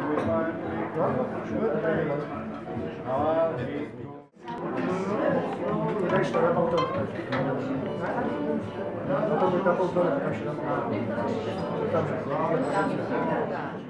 Tam, tam, tam,